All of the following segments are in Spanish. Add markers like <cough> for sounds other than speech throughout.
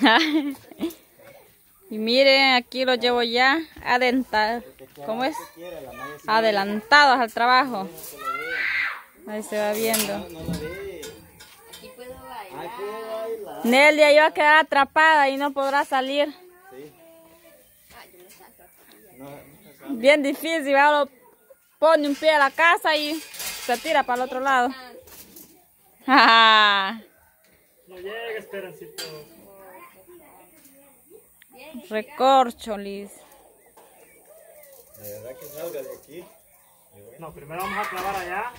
<laughs> y miren, aquí lo llevo ya adentro. ¿Cómo es? Adelantados al trabajo. Ahí se va viendo. Nelia iba a quedar atrapada y no podrá salir. Bien difícil, ahora pone un pie a la casa y se tira para el otro lado. <laughs> no llega, Esperancito. Recorcho, Liz. De verdad que salga de aquí. No, primero vamos a clavar allá.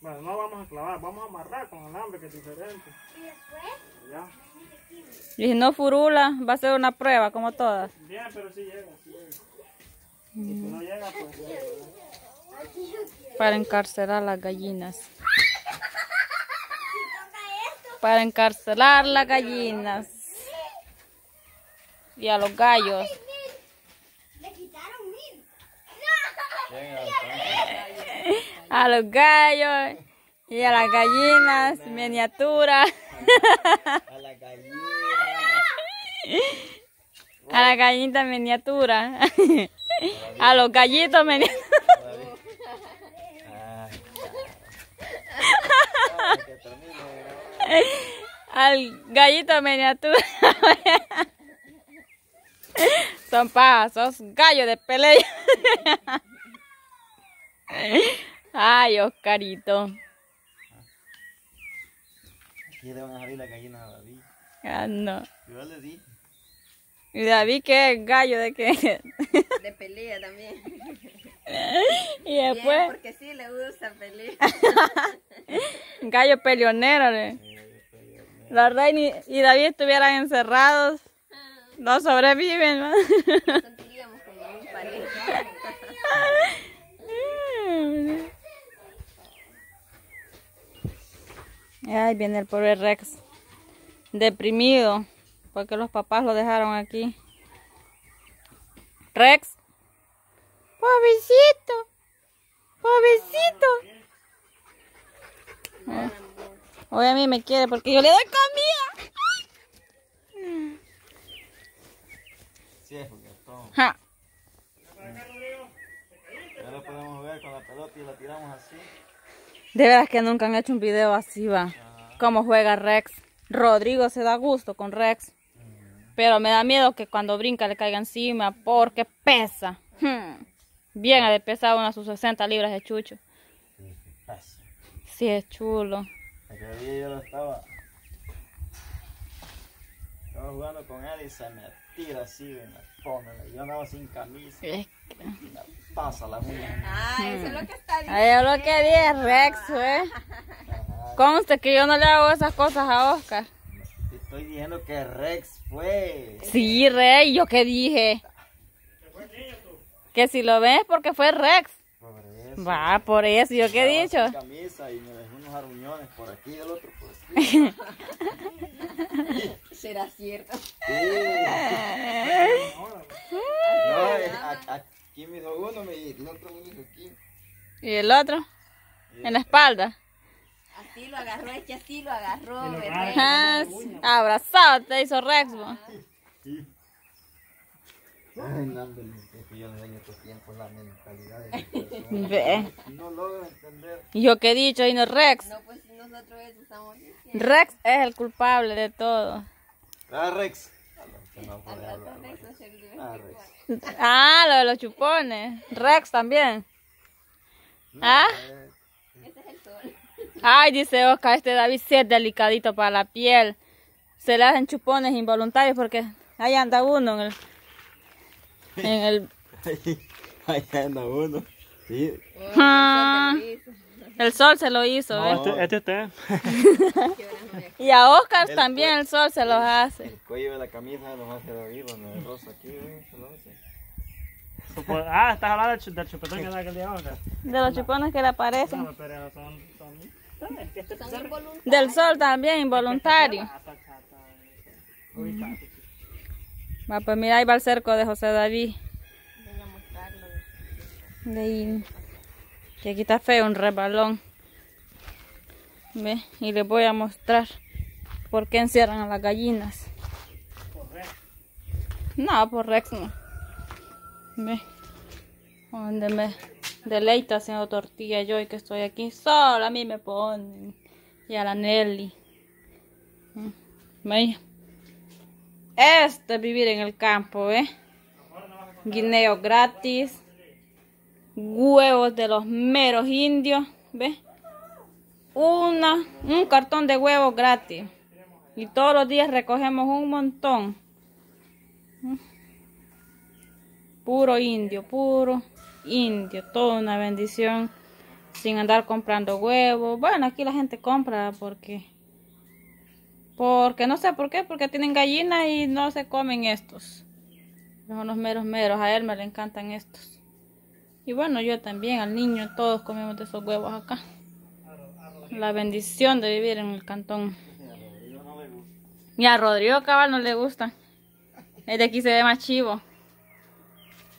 Bueno, no vamos a clavar, vamos a amarrar con alambre que es diferente. ¿Y después? Ya. Y si no furula, va a ser una prueba como todas. Bien, pero sí llega, sí llega. Y si no llega, pues llega. Para encarcelar las gallinas. <laughs> Para encarcelar las gallinas. Y a los gallos. A los gallos y a las gallinas, miniatura. <laughs> A la gallina. A la gallita miniatura. A los gallitos miniatura. <laughs> Al gallito miniatura. Son pasos, gallos de pelea. Ay, Oscarito. Aquí le van a salir la gallina a David. Ah, no. Yo le di. ¿Y David qué es gallo de qué? De pelea también. y Bien, después, porque sí le gusta pelear. gallo peleonero. ¿eh? La reina y David estuvieran encerrados. No sobreviven. ¿no? <laughs> Ay, viene el pobre Rex. Deprimido. Porque los papás lo dejaron aquí. Rex. Pobrecito. Pobrecito. Hoy a mí me quiere porque yo le doy comida. Ja. Ya lo podemos jugar con la pelota y la tiramos así. De veras que nunca han hecho un video así, va. Cómo juega Rex. Rodrigo se da gusto con Rex. Pero me da miedo que cuando brinca le caiga encima porque pesa. Hmm. Bien, ha de pesar unas sus 60 libras de chucho. Sí, ¿qué pasa? Sí, es chulo. Aquel día yo lo estaba. Estaba jugando con él y se me tira así, me pone. Yo andaba sin camisa. Es y me pasa la uña. Ah, eso es lo que está diciendo. Ahí es lo que dije, Rex, ¿eh? Conste que yo no le hago esas cosas a Oscar. Te estoy diciendo que Rex fue. Sí, Rey, ¿yo qué dije? Que si lo ves porque fue Rex. Por eso. Va, por eso, ¿yo qué he dicho? Camisa y me dejó unos arruñones por aquí y el otro por aquí. <laughs> Será cierto. Sí. No, a- aquí me hizo uno me- y el otro me hizo aquí. ¿Y el otro? En la espalda. Así lo agarró, es que así lo agarró, bebé. Ah, sí. abrazado te hizo Rex. bo. Ay, no, yo le daño estos tiempos la mentalidad de. <laughs> No logro entender. ¿Y yo qué he dicho? Y no Rex. No, pues nosotros eso estamos diciendo. Rex es el culpable de todo. Ah, Rex. Ah, no, Ah. Rex. Ah, lo de los chupones. Rex también. ¿Ah? Ese es el sol. Ay, dice Oscar, este David sí es delicadito para la piel. Se le hacen chupones involuntarios porque ahí anda uno en el... En el... Ahí, <laughs> ahí anda uno. Sí. Ah, Oh, el sol se lo hizo, No, ¿ves? este, este usted. <laughs> Y a Oscar El también el sol se los hace. El cuello de la camisa nos hace David, bueno, el rosa aquí, ¿eh? Se lo hace. Ah, estás hablando del, chu- del chupetón que da aquel día ahora. De los chupones que le aparecen. No, pero son... son... Este Son involuntarios. Del sol también, involuntario. Va, pues mira, ahí va el cerco de José David. Venga a mostrarlo. De ahí. Que aquí está feo, un rebalón. Ve, y les voy a mostrar. ¿Por qué encierran a las gallinas? Correcto. No, por Rex no. Ve. Donde me deleita haciendo tortilla yo y que estoy aquí sola, a mí me ponen. Y a la Nelly. Ve. Esto es vivir en el campo, ¿eh? Guineo gratis. Huevos de los meros indios, ¿ve? Una, un cartón de huevos gratis. Y todos los días recogemos un montón. Puro indio, puro indio, toda una bendición. Sin andar comprando huevos. Bueno, aquí la gente compra porque... Porque no sé por qué, porque tienen gallinas y no se comen estos. Son los meros meros, a él me le encantan estos. Y bueno, yo también, al niño, todos comemos de esos huevos acá. La bendición de vivir en el cantón. Yo no le gusta. Y a Rodrigo Cabal no le gusta. El de aquí se ve más chivo.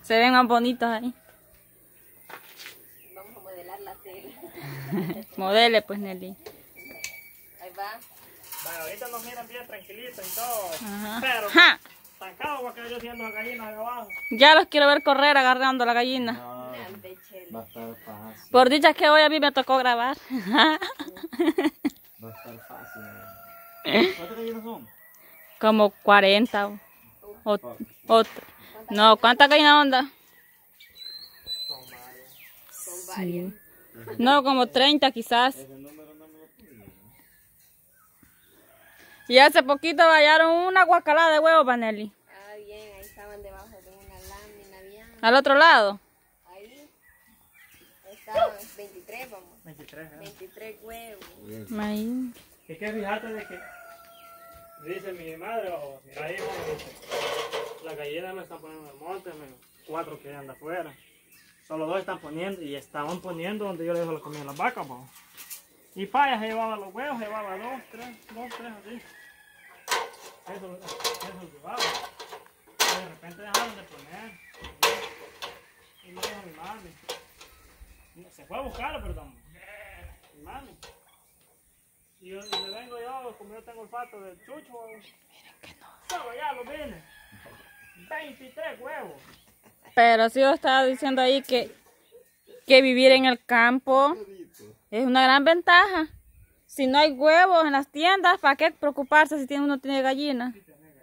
Se ven más bonitos ahí. Vamos a modelar la tela. <laughs> Modele pues Nelly. Ahí va. Vaya, ahorita nos miran bien tranquilitos y todo. Ajá. Pero ¡Ja! yo siendo las gallinas de abajo. Ya los quiero ver correr agarrando la gallina. No. Va a estar fácil. Por dicha que hoy a mí me tocó grabar. Va a estar fácil. <laughs> ¿Cuántas gallinas son? Como 40 o, o, o- No, ¿cuántas gallinas onda? Son varios. No, como 30 quizás. Y hace poquito vallaron una guacalada de huevos, Vanelli. Ah, bien, ahí estaban debajo de una lámina bien. Al otro lado. Ahí estaban 23, vamos. 23, ¿eh? 23 huevos. Ahí. Es que fíjate de que dice mi madre, o mira ahí, me dice, las gallinas me están poniendo en el monte, me- cuatro que andan afuera. Solo dos están poniendo y estaban poniendo donde yo le dejo la comida a las vacas, po. Y Paya se llevaba los huevos, se llevaba dos, tres, dos, tres así. Eso, eso llevaba. Y de repente dejaron de poner. Y me dijo mi mami. Se fue a buscarlo, perdón. Mami. Y yo me vengo yo, como yo tengo olfato de chucho. Solo ya lo vine. 23 huevos. Pero sí yo estaba diciendo ahí que, que vivir en el campo es una gran ventaja. Si no hay huevos en las tiendas, ¿para qué preocuparse si tiene- uno tiene gallina?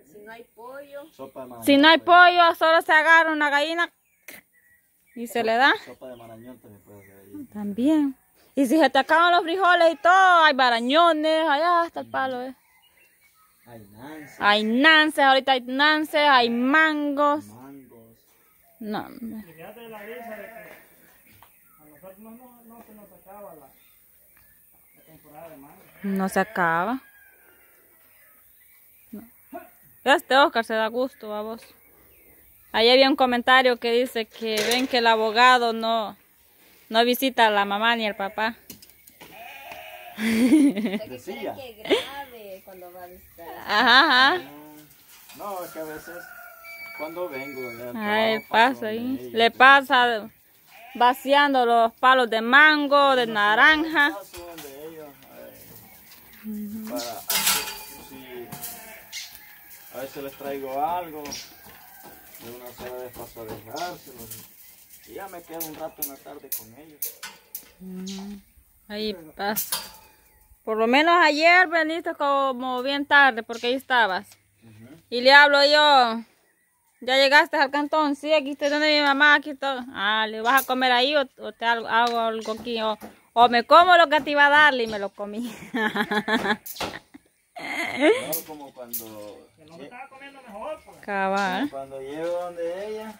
Si no hay pollo, Sopa de marañón. Si no hay pues. pollo, solo se agarra una gallina y se le da. Sopa de marañón también. También. Y si se te acaban los frijoles y todo, hay barañones, allá hasta el palo. ¿eh? Hay nancy, Hay nances, ahorita hay nances, hay mangos. mangos. No, hombre. Y fíjate de la risa de que a nosotros no, no, no se nos acaba la, la temporada de mango. no se acaba. No. Este Oscar se da gusto a vos. Ahí había un comentario que dice que ven que el abogado no, no visita a la mamá ni al papá. que cuando va a visitar. Ajá, ajá. Ah, No, es que a veces cuando vengo ya pasa donde ahí. ellos, Le pasa vaciando los palos de mango, de naranja. para si a veces les traigo algo de una sola vez paso a dejárselos y ya me quedo un rato en la tarde con ellos Ahí pasa. Por lo menos ayer veniste como bien tarde porque ahí estabas. Y le hablo yo. Ya llegaste al cantón, sí, aquí estoy donde mi mamá, aquí estoy. Ah, ¿le vas a comer ahí o, o te hago, hago algo aquí? O, o me como lo que te iba a darle y me lo comí. <laughs> no como cuando Que no me estaba comiendo mejor, pues. Cabal. cuando llego donde ella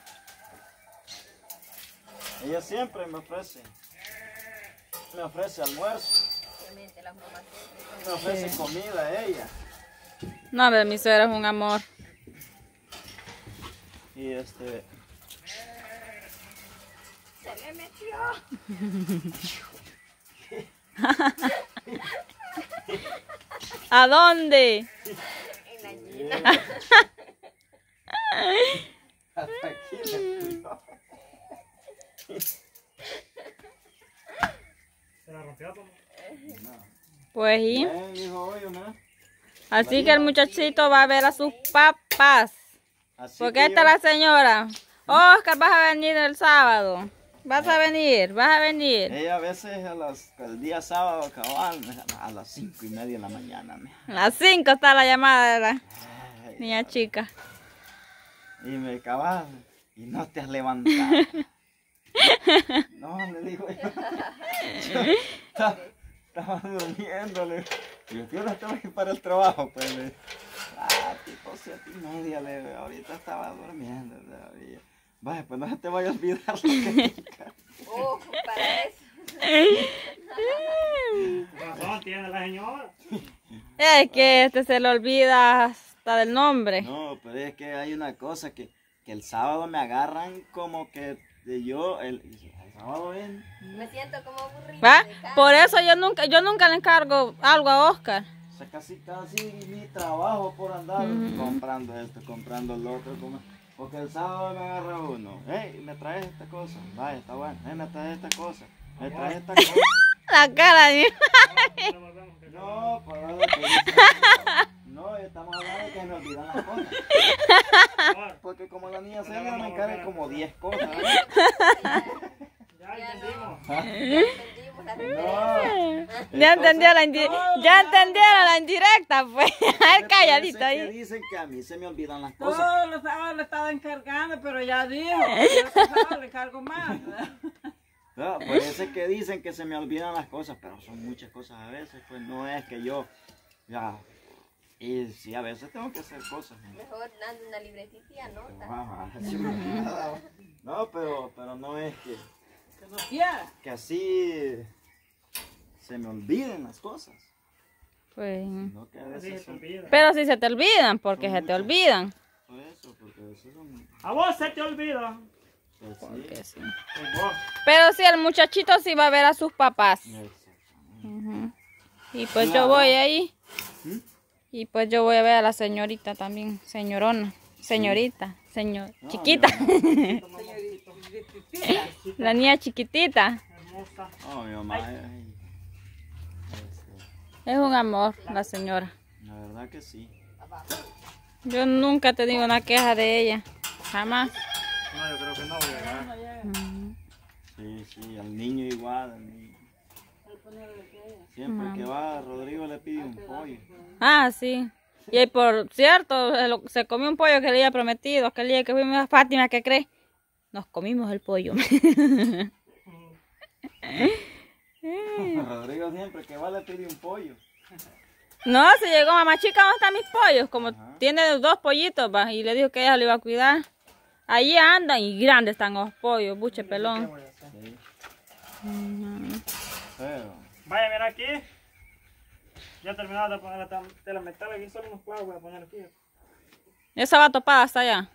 ella siempre me ofrece me ofrece almuerzo me ofrece comida ella No, hombre, mi suegra es un amor. y este se le metió. <laughs> ¿A dónde? En la <laughs> hasta aquí. <laughs> Se la rompió como. Pues sí. Así que el muchachito va a ver a sus papás. Así Porque que esta es yo- la señora. Oscar, vas a venir el sábado. Vas a venir, vas a venir. Ella a veces a las, el día sábado cabal, a las cinco y media de la mañana. A las 5 está la llamada de la Ay, niña chica. Y me cabal, y no te has levantado. <laughs> no, le digo yo. <laughs> Yo esta- estaba durmiendo, le digo, ¿qué hora estaba aquí para el trabajo? Pues le ah, tipo siete y media, le digo, ahorita estaba durmiendo todavía. Vaya, pues no se te vaya a olvidar lo que <laughs> Oh, para eso. Razón tiene la señora. Es que este se le olvida hasta del nombre. No, pero es que hay una cosa que, que el sábado me agarran como que de yo, el, el sábado ven. Me siento como aburrida. ¿Va? Por eso yo nunca, yo nunca le encargo algo a Oscar. O sea, casi, casi mi trabajo por andar comprando esto, comprando lo otro. como- Porque el sábado me agarra uno. Hey, me traes esta cosa. Vaya, está bueno. Hey, me traes esta cosa. Me traes esta cosa. <laughs> La cara de No por lo que dicen. <laughs> No, estamos hablando de que me olvidan las cosas. <laughs> Porque como la niña Celia me encarga como 10 cosas. <laughs> Ya entendimos. Ya entendimos la referencia. No. Ya entendió la ya entendieron la indirecta, pues. <laughs> Calladito ahí. dicen que a mí se me olvidan las cosas. Todos los sábados le estaba encargando, pero ya dijo, yo los sábados le encargo más. No, parece que dicen que se me olvidan las cosas, pero son muchas cosas a veces, pues no es que yo, ya, y sí, a veces tengo que hacer cosas. ¿no? Mejor dando una libretita y anota. Ajá, <laughs> sí me olvidaba. No, pero, pero no es que, Que no quiera. que así se me olviden las cosas, Pues, no que a veces se son, pero si se te olvidan, porque se te olvidan. por eso, porque a veces son, A vos se te olvida. pues sí, sí. Pero sí, el muchachito sí va a ver a sus papás. exactamente. Ujú. Y pues yo voy ahí. ¿Mm? Y pues yo voy a ver a la señorita también, señorona, señorita, señor, No, chiquita, mi mamá- <laughs> la niña chiquitita. Hermosa. No, mi mamá, ay, este, Es un amor la señora. la verdad que sí. Yo nunca he tenido una queja de ella, jamás. No, yo creo que no, ¿verdad? Ujú. Sí, sí, al niño igual. al niño. Siempre que va, Rodrigo le pide un pollo. Ah, sí. Y por cierto, se comió un pollo que le había prometido, aquel día que fuimos a Fátima, ¿qué cree? Nos comimos el pollo. <laughs> Rodrigo siempre que va le pide un pollo. No, se llegó mamá chica, ¿dónde están mis pollos? Como tiene dos pollitos, va, y le dijo que ella lo iba a cuidar. Allí andan y grandes están los pollos, buche ¿Qué pelón. Sí. Vaya, mira aquí. Ya terminado de poner la tela metal. Aquí solo unos clavos voy a poner aquí. Esa va topada hasta allá.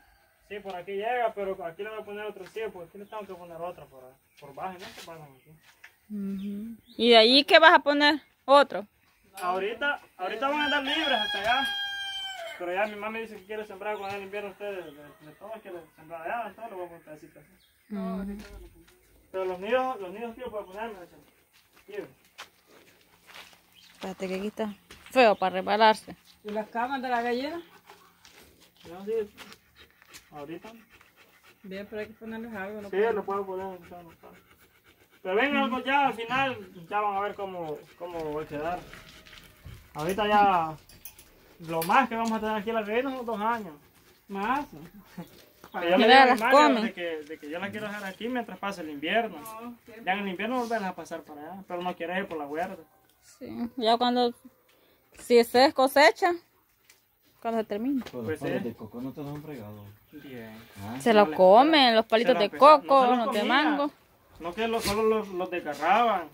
Sí, por aquí llega, pero aquí le voy a poner otro sí, porque aquí le tengo que poner otra por, por baja. No se pasan aquí. ¿Y de allí qué vas a poner? Otro. Ahorita, ahorita van a andar libres hasta allá. Pero ya mi mamá me dice que quiere sembrar cuando el invierno ustedes. De, de todo quiere sembrar allá, todo lo voy a poner así. así. Ujú. Pero los nidos, los nidos tío puedo ponerme. Tío. Espérate que aquí está feo para repararse. ¿Y las camas de la gallina? No, sí. Ahorita. Bien, pero hay que ponerles algo. ¿no? Sí, lo puedo poner. no no. Pero ven algo ya al final, ya van a ver cómo, cómo va a quedar. Ahorita ya, lo más que vamos a tener aquí en la gallina son dos años. Más. Que yo le Mira, las come. de que, de que yo la quiero dejar aquí mientras pase el invierno. Ya en el invierno volverlas a pasar para allá, pero no quiere ir por la huerta. Sí. Ya cuando, si se cosecha, cuando se termina. los Pues sí. palos de coco no te los han fregado. Bien. Ah, Se lo comen, los palitos de no coco, se los los de mango. No que lo- solo los, los desgarraban.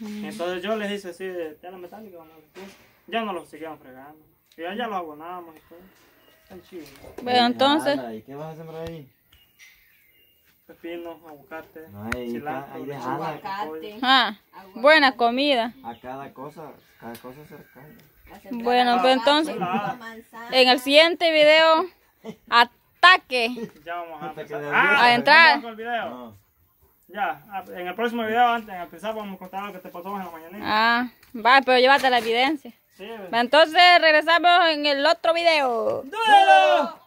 Entonces yo les hice así de tela metálica. Ya no los seguían fregando. Ya, ya los abonábamos y todo. Están chidos. Bueno, entonces, ¿Y qué vas a sembrar ahí? Pepinos, aguacate, No, ahí cilantro, está, ahí lechuga, déjala. repollo. Aguacate. ah, buena comida. A cada cosa, cada cosa se sembrada Bueno, pues entonces-. En el siguiente video, ataque. Ya vamos a empezar. le Ah, A entrar. vamos con el video. No. Ya, ah, en el próximo video, antes de empezar, vamos a contar lo que te pasó en la mañanita. Ah, va, pero llévate la evidencia. Sí, Entonces regresamos en el otro video. ¡Duelo!